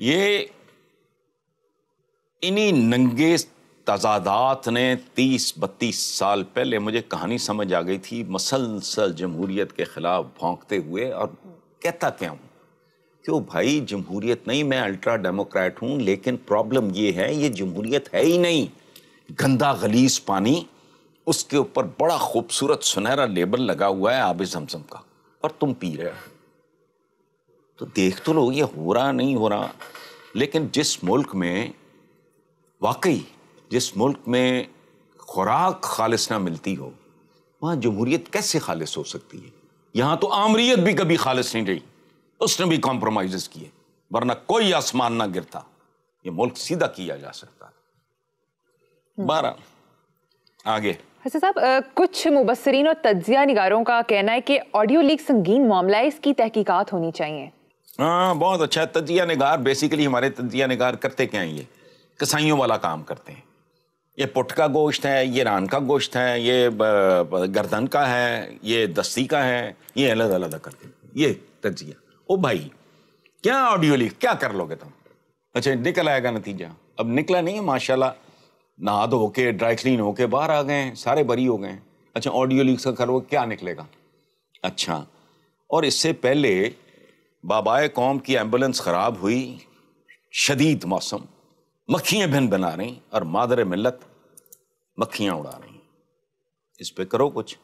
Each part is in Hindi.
ये इन्हीं नंगे तजादात ने तीस बत्तीस साल पहले मुझे कहानी समझ आ गई थी, मसलसल जमहूरियत के खिलाफ भोंकते हुए और कहता क्या हूँ? क्यों भाई, जमहूरियत नहीं, मैं अल्ट्रा डेमोक्रेट हूँ, लेकिन प्रॉब्लम ये है, ये जमहूरियत है ही नहीं। गंदा गलीस पानी, उसके ऊपर बड़ा खूबसूरत सुनहरा लेबल लगा हुआ है आब का, और तुम पी रहे हो। तो देख तो लो, ये हो रहा नहीं हो रहा। लेकिन जिस मुल्क में, वाकई, जिस मुल्क में खुराक खालिश ना मिलती हो, वहाँ जमहूरियत कैसे खालिश हो सकती है? यहाँ तो आमरीत भी कभी खालिश नहीं रही। उसने भी कॉम्प्रोमाइज किए, वरना कोई आसमान ना गिरता। ये मुल्क सीधा किया जा सकता बारह, आगे। हसन साहब कुछ मुबसरीन और तजिया निगारों का कहना है कि ऑडियो लीक संगीन मामला है, इसकी तहकीकात होनी चाहिए। हाँ बहुत अच्छा। तजिया निगार बेसिकली हमारे तजिया निगार करते क्या हैं ये? कसाइयों वाला काम करते हैं। ये पुट का गोश्त है, ये रान का गोश्त है, ये गर्दन का है, ये दस्ती का है, ये अलग अलग करते हैं। ये तजिया। ओ भाई, क्या ऑडियो लीक क्या कर लोगे तुम? अच्छा निकल आएगा नतीजा। अब निकला नहीं है, माशाल्लाह। नहा धो के ड्राई क्लीन होके बाहर आ गए सारे बरी हो गए अच्छा ऑडियो लीक का करो क्या निकलेगा? अच्छा और इससे पहले बाबाए कौम की एंबुलेंस ख़राब हुई, शदीद मौसम। मक्खियाँ भिन बना रही और मादर मिलत मक्खियाँ उड़ा रही। इस पे करो कुछ।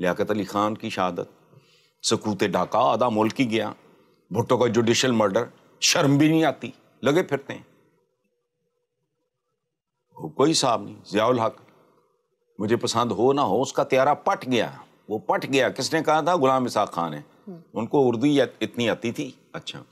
लियाकत अली खान की शहादत। सकूत डाका आधा मुल्क ही गया। भुट्टो का जुडिशल मर्डर शर्म भी नहीं आती। लगे फिरते हैं, कोई साहब नहीं। जियाउल हक। मुझे पसंद हो ना हो, उसका त्यारा पट गया। वो पट गया। किसने कहा था? गुलाम इसाक खान है। उनको उर्दू इतनी आती थी? अच्छा।